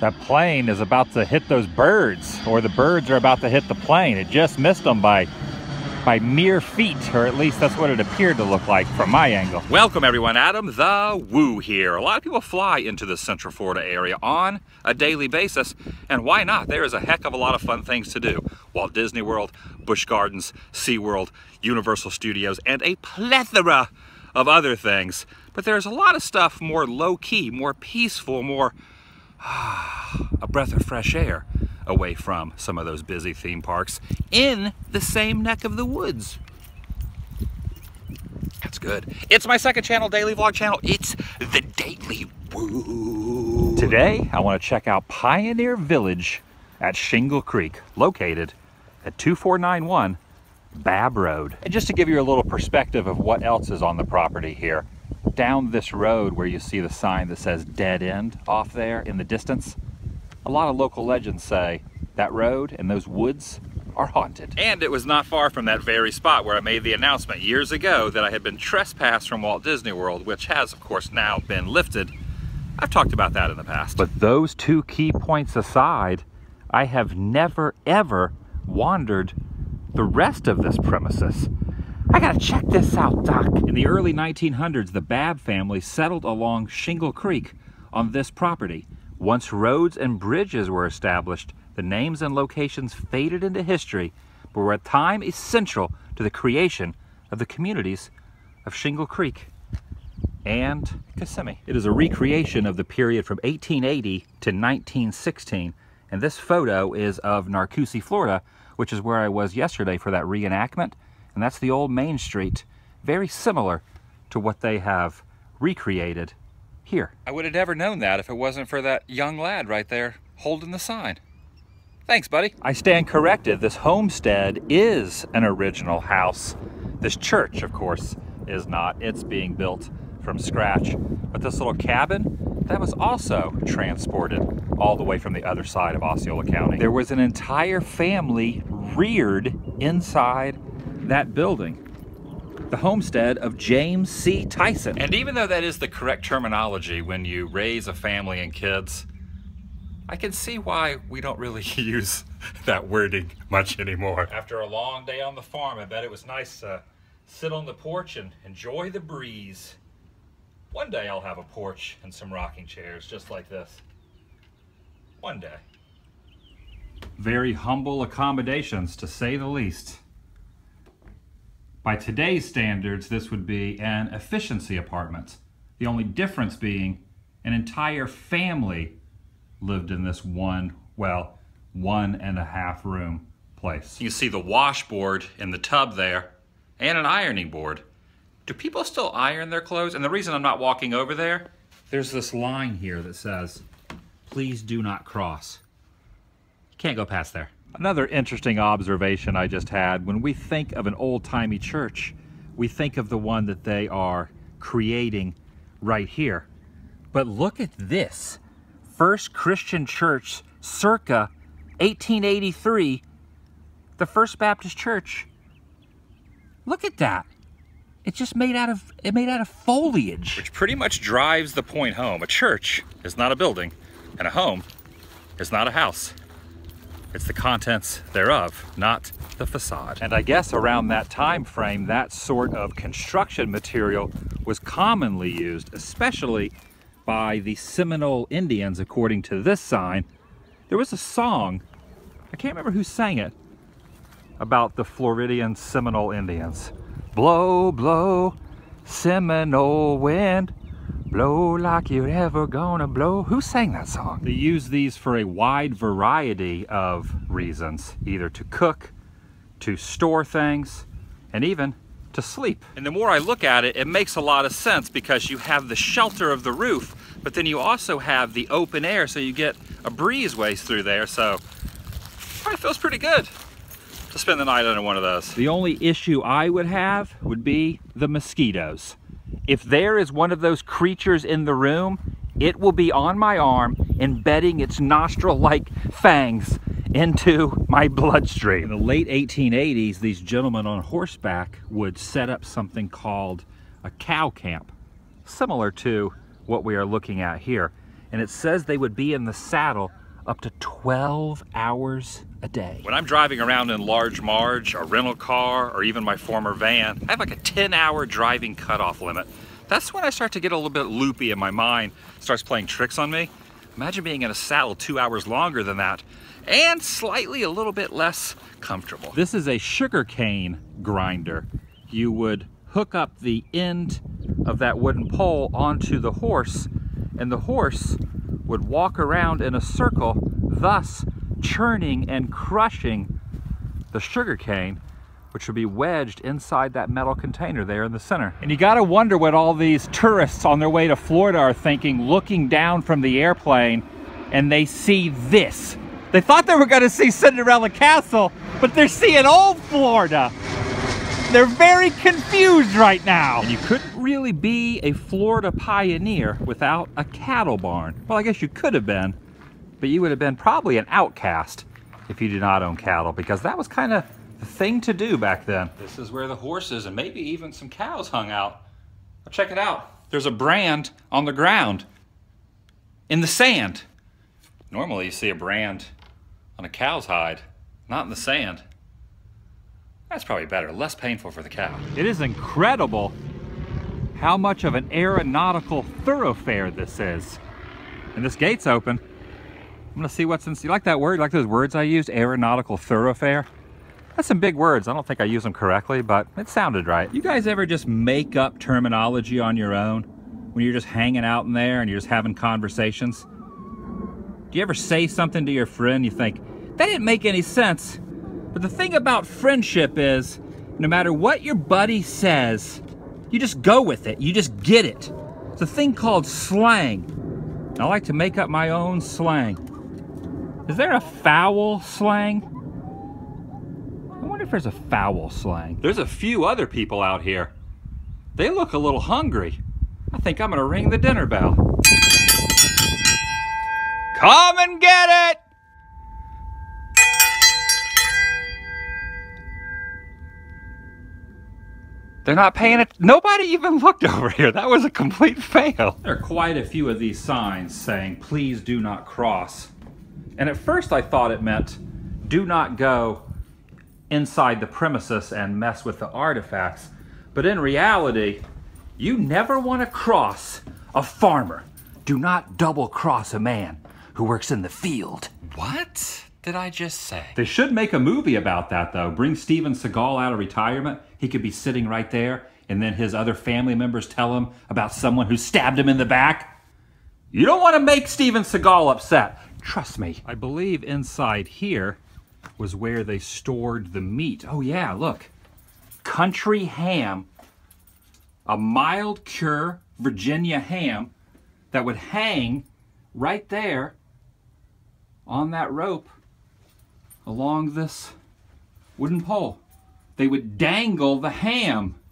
that plane is about to hit those birds, or the birds are about to hit the plane. It just missed them by by mere feet, or at least that's what it appeared to look like from my angle. Welcome everyone, Adam the Woo here. A lot of people fly into the Central Florida area on a daily basis, and why not? There is a heck of a lot of fun things to do. Walt Disney World, Busch Gardens, SeaWorld, Universal Studios, and a plethora of other things. But there's a lot of stuff more low-key, more peaceful, more a breath of fresh air away from some of those busy theme parks in the same neck of the woods. That's good. It's my second channel, daily vlog channel. It's the Daily Woo. Today, I want to check out Pioneer Village at Shingle Creek, located at 2491 Babb Road. And just to give you a little perspective of what else is on the property here, down this road where you see the sign that says dead end off there in the distance, a lot of local legends say that road and those woods are haunted. And it was not far from that very spot where I made the announcement years ago that I had been trespassed from Walt Disney World, which has of course now been lifted. I've talked about that in the past. But those two key points aside, I have never ever wandered the rest of this premises. I gotta check this out, Doc. In the early 1900s, the Babb family settled along Shingle Creek on this property. Once roads and bridges were established, the names and locations faded into history, but were at time essential to the creation of the communities of Shingle Creek and Kissimmee. It is a recreation of the period from 1880 to 1916, and this photo is of Narcoossee, Florida, which is where I was yesterday for that reenactment, and that's the old Main Street, very similar to what they have recreated here. I would have never known that if it wasn't for that young lad right there holding the sign. Thanks, buddy. I stand corrected. This homestead is an original house. This church, of course, is not. It's being built from scratch. But this little cabin, that was also transported all the way from the other side of Osceola County. There was an entire family reared inside that building. The homestead of James C. Tyson. And even though that is the correct terminology when you raise a family and kids, I can see why we don't really use that wording much anymore. After a long day on the farm, I bet it was nice to sit on the porch and enjoy the breeze. One day I'll have a porch and some rocking chairs just like this. One day. Very humble accommodations, to say the least. By today's standards, this would be an efficiency apartment. The only difference being an entire family lived in this one, well, one and a half room place. You see the washboard in the tub there and an ironing board. Do people still iron their clothes? And the reason I'm not walking over there, there's this line here that says, please do not cross. You can't go past there. Another interesting observation I just had, when we think of an old-timey church, we think of the one that they are creating right here. But look at this. First Christian Church circa 1883, the First Baptist Church. Look at that. It's just made out of it made out of foliage. Which pretty much drives the point home. A church is not a building, and a home is not a house. It's the contents thereof, not the facade. And I guess around that time frame, that sort of construction material was commonly used, especially by the Seminole Indians, according to this sign. There was a song, I can't remember who sang it, about the Floridian Seminole Indians. Blow, blow, Seminole wind, blow like you're ever gonna blow. Who sang that song? They use these for a wide variety of reasons, either to cook, to store things, and even to sleep. And the more I look at it, it makes a lot of sense because you have the shelter of the roof, but then you also have the open air, so you get a breeze breezeways through there, so it feels pretty good to spend the night under one of those. The only issue I would have would be the mosquitoes. If there is one of those creatures in the room, it will be on my arm, embedding its nostril-like fangs into my bloodstream. In the late 1880s, these gentlemen on horseback would set up something called a cow camp, similar to what we are looking at here. and it says they would be in the saddle up to 12 hours a day. When I'm driving around in large Marge, a rental car, or even my former van, I have like a 10 hour driving cutoff limit. That's when I start to get a little bit loopy and my mind starts playing tricks on me. Imagine being in a saddle two hours longer than that and slightly a little bit less comfortable. This is a sugarcane grinder. You would hook up the end of that wooden pole onto the horse and the horse would walk around in a circle, thus churning and crushing the sugar cane, which would be wedged inside that metal container there in the center. And you gotta wonder what all these tourists on their way to Florida are thinking, looking down from the airplane, and they see this. They thought they were gonna see Cinderella Castle, but they're seeing old Florida. They're very confused right now. And you couldn't really be a Florida pioneer without a cattle barn. Well, I guess you could have been, but you would have been probably an outcast if you did not own cattle because that was kind of the thing to do back then. This is where the horses and maybe even some cows hung out. Well, check it out. There's a brand on the ground in the sand. Normally you see a brand on a cow's hide, not in the sand. That's probably better, less painful for the cow. It is incredible how much of an aeronautical thoroughfare this is. And this gate's open. I'm gonna see what's in, you like that word? You like those words I used? Aeronautical thoroughfare? That's some big words. I don't think I use them correctly, but it sounded right. You guys ever just make up terminology on your own when you're just hanging out in there and you're just having conversations? Do you ever say something to your friend you think, that didn't make any sense, but the thing about friendship is, no matter what your buddy says, you just go with it. You just get it. It's a thing called slang. I like to make up my own slang. Is there a foul slang? I wonder if there's a foul slang. There's a few other people out here. They look a little hungry. I think I'm gonna ring the dinner bell. Come and get it! They're not paying it. Nobody even looked over here. That was a complete fail. There are quite a few of these signs saying, please do not cross. And at first I thought it meant, do not go inside the premises and mess with the artifacts. But in reality, you never want to cross a farmer. Do not double cross a man who works in the field. What? Did I just say? They should make a movie about that, though. Bring Steven Seagal out of retirement. He could be sitting right there, and then his other family members tell him about someone who stabbed him in the back. You don't want to make Steven Seagal upset. Trust me. I believe inside here was where they stored the meat. Oh, yeah, look. Country ham. A mild cure Virginia ham that would hang right there on that rope along this wooden pole. They would dangle the ham.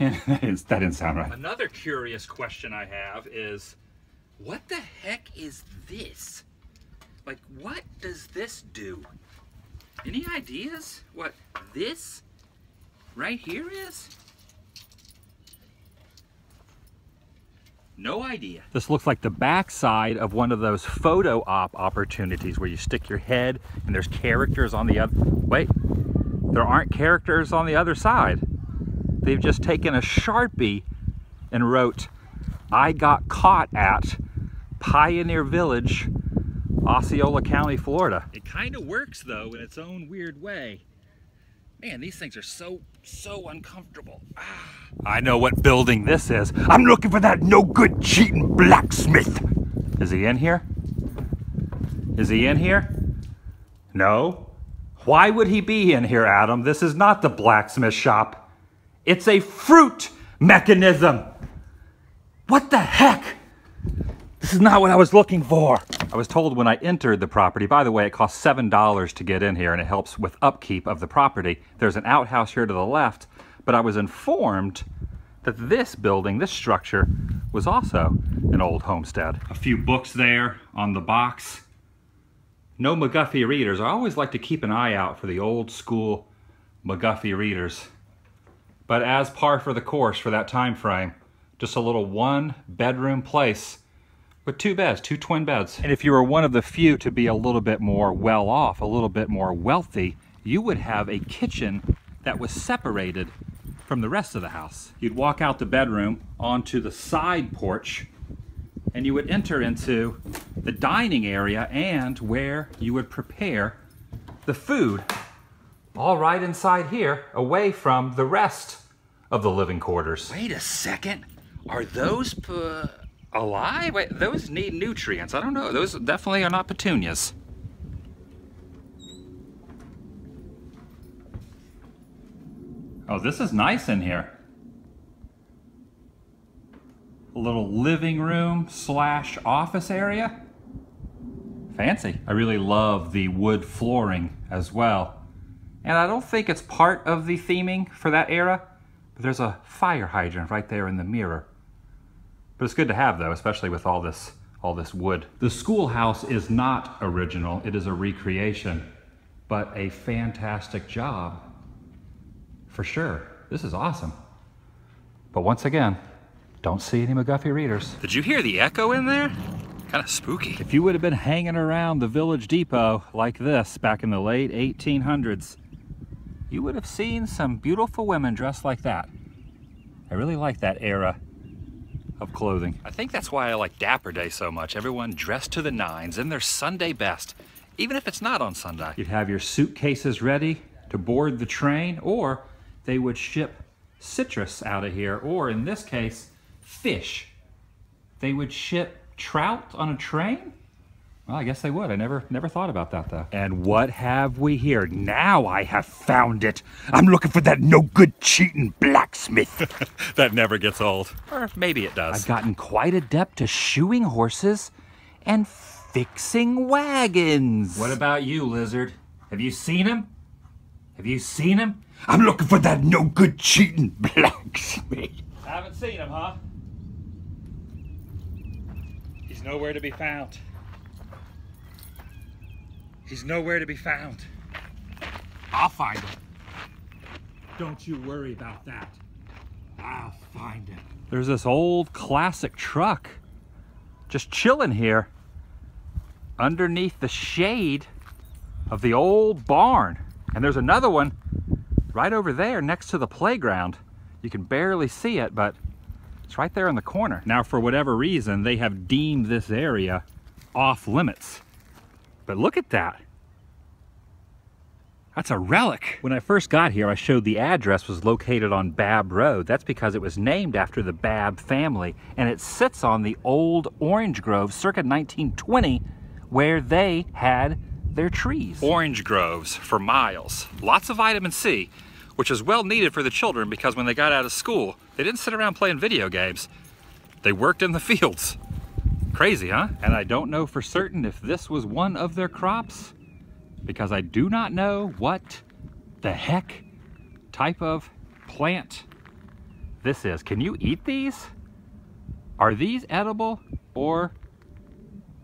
And that didn't, sound right. Another curious question I have is, what the heck is this? Like, what does this do? Any ideas what this right here is? No idea. This looks like the backside of one of those photo op opportunities where you stick your head and there's characters on the other. Wait, there aren't characters on the other side. They've just taken a Sharpie and wrote, I got caught at Pioneer Village, Osceola County, Florida. It kind of works though in its own weird way. Man, these things are so, so uncomfortable. Ah. I know what building this is. I'm looking for that no good cheating blacksmith. Is he in here? Is he in here? No. Why would he be in here, Adam? This is not the blacksmith shop. It's a fruit mechanism. What the heck? This is not what I was looking for. I was told when I entered the property, by the way, it costs $7 to get in here and it helps with upkeep of the property. There's an outhouse here to the left, but I was informed that this building, this structure, was also an old homestead. A few books there on the box. No McGuffey readers. I always like to keep an eye out for the old school McGuffey readers. But as par for the course for that time frame, just a little one bedroom place with two beds, two twin beds. And if you were one of the few to be a little bit more well off, a little bit more wealthy, you would have a kitchen that was separated from the rest of the house. You'd walk out the bedroom onto the side porch and you would enter into the dining area and where you would prepare the food all right inside here away from the rest of the living quarters. Wait a second. Are those alive? Wait, those need nutrients. I don't know. Those definitely are not petunias. Oh, this is nice in here. A little living room slash office area. Fancy. I really love the wood flooring as well. And I don't think it's part of the theming for that era, but there's a fire hydrant right there in the mirror. But it's good to have though, especially with all this, all this wood. The schoolhouse is not original, it is a recreation, but a fantastic job for sure. This is awesome. But once again, don't see any McGuffey readers. Did you hear the echo in there? Kind of spooky. If you would have been hanging around the Village Depot like this back in the late 1800s, you would have seen some beautiful women dressed like that. I really like that era of clothing. I think that's why I like Dapper Day so much. Everyone dressed to the nines in their Sunday best, even if it's not on Sunday. You'd have your suitcases ready to board the train, or they would ship citrus out of here, or in this case, fish. They would ship trout on a train? Well, I guess they would. I never never thought about that though. And what have we here? Now I have found it. I'm looking for that no good cheating blacksmith. that never gets old. Or maybe it does. I've gotten quite adept to shoeing horses and fixing wagons. What about you, lizard? Have you seen him? Have you seen him? I'm looking for that no good cheating blacksmith. I haven't seen him, huh? He's nowhere to be found. He's nowhere to be found. I'll find him. Don't you worry about that. I'll find him. There's this old classic truck just chilling here underneath the shade of the old barn. And there's another one right over there next to the playground. You can barely see it, but it's right there in the corner. Now, for whatever reason, they have deemed this area off limits. But look at that. That's a relic. When I first got here, I showed the address was located on Babb Road. That's because it was named after the Babb family, and it sits on the old orange grove circa 1920, where they had their trees. Orange groves for miles. Lots of vitamin C, which is well needed for the children because when they got out of school, they didn't sit around playing video games. They worked in the fields. Crazy, huh? And I don't know for certain if this was one of their crops because I do not know what the heck type of plant this is. Can you eat these? Are these edible or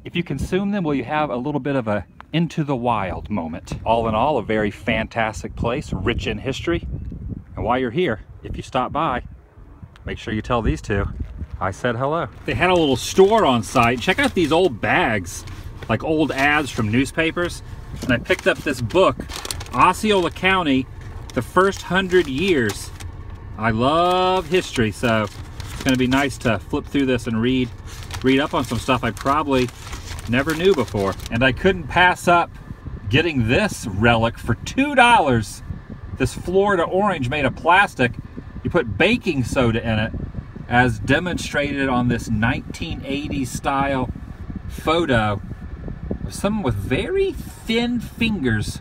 if you consume them, will you have a little bit of a into the wild moment? All in all, a very fantastic place, rich in history. And while you're here, if you stop by, make sure you tell these two I said hello. They had a little store on site. Check out these old bags, like old ads from newspapers. And I picked up this book, Osceola County, the first hundred years. I love history, so it's gonna be nice to flip through this and read, read up on some stuff I probably never knew before. And I couldn't pass up getting this relic for $2. This Florida orange made of plastic. You put baking soda in it as demonstrated on this 1980s style photo of someone with very thin fingers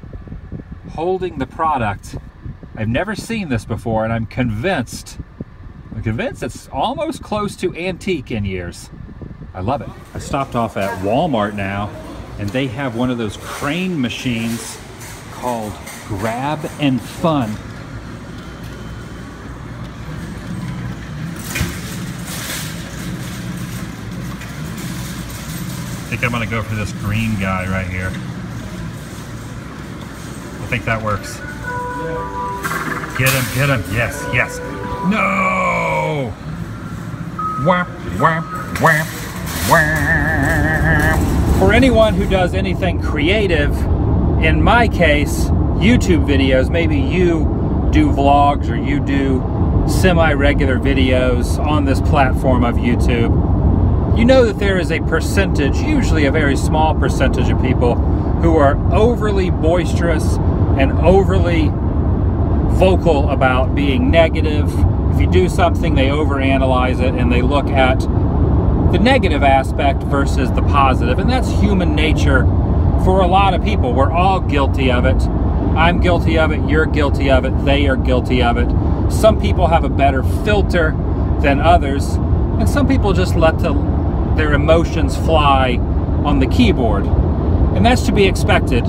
holding the product. I've never seen this before and I'm convinced, I'm convinced it's almost close to antique in years. I love it. I stopped off at Walmart now and they have one of those crane machines called Grab and Fun. Think I'm gonna go for this green guy right here. I think that works. Get him, get him, yes, yes. No! Whap, whap, whap, whap. For anyone who does anything creative, in my case, YouTube videos, maybe you do vlogs or you do semi-regular videos on this platform of YouTube, you know that there is a percentage, usually a very small percentage of people who are overly boisterous and overly vocal about being negative. If you do something, they overanalyze it and they look at the negative aspect versus the positive. And that's human nature for a lot of people. We're all guilty of it. I'm guilty of it, you're guilty of it, they are guilty of it. Some people have a better filter than others, and some people just let the, their emotions fly on the keyboard. And that's to be expected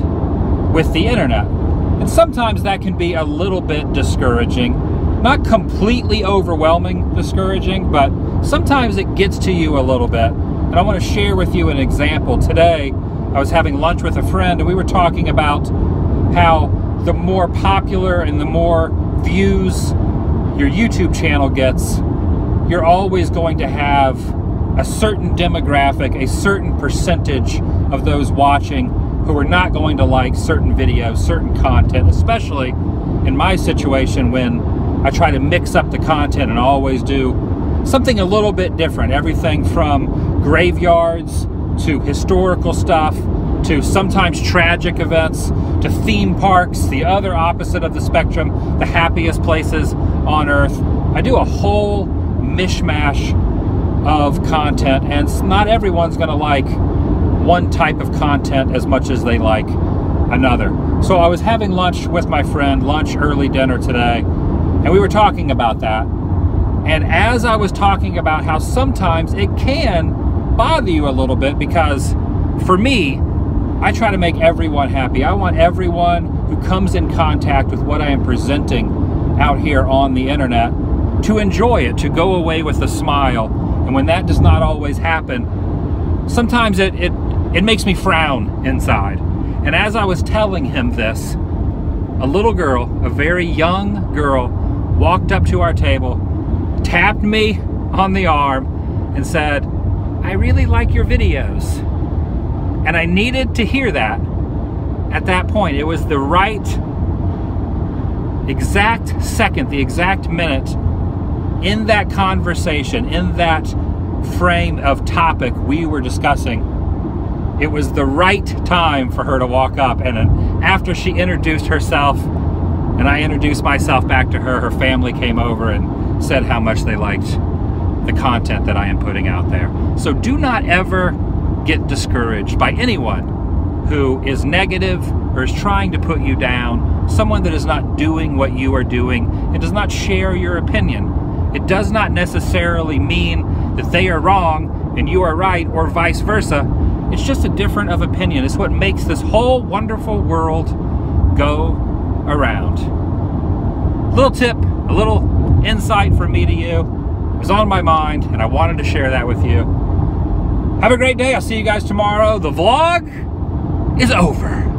with the internet. And sometimes that can be a little bit discouraging. Not completely overwhelming discouraging, but sometimes it gets to you a little bit. And I want to share with you an example. Today, I was having lunch with a friend and we were talking about how the more popular and the more views your YouTube channel gets, you're always going to have a certain demographic, a certain percentage of those watching who are not going to like certain videos, certain content, especially in my situation when I try to mix up the content and always do something a little bit different. Everything from graveyards to historical stuff to sometimes tragic events to theme parks, the other opposite of the spectrum, the happiest places on earth. I do a whole mishmash of content and not everyone's going to like one type of content as much as they like another. So I was having lunch with my friend, lunch, early dinner today, and we were talking about that. And as I was talking about how sometimes it can bother you a little bit because for me, I try to make everyone happy. I want everyone who comes in contact with what I am presenting out here on the internet to enjoy it, to go away with a smile. And when that does not always happen, sometimes it, it it makes me frown inside. And as I was telling him this, a little girl, a very young girl, walked up to our table, tapped me on the arm, and said, I really like your videos. And I needed to hear that at that point. It was the right exact second, the exact minute in that conversation, in that frame of topic we were discussing it was the right time for her to walk up. And uh, after she introduced herself, and I introduced myself back to her, her family came over and said how much they liked the content that I am putting out there. So do not ever get discouraged by anyone who is negative or is trying to put you down, someone that is not doing what you are doing and does not share your opinion. It does not necessarily mean that they are wrong and you are right or vice versa. It's just a different of opinion. It's what makes this whole wonderful world go around. Little tip, a little insight from me to you it was on my mind and I wanted to share that with you. Have a great day. I'll see you guys tomorrow. The vlog is over.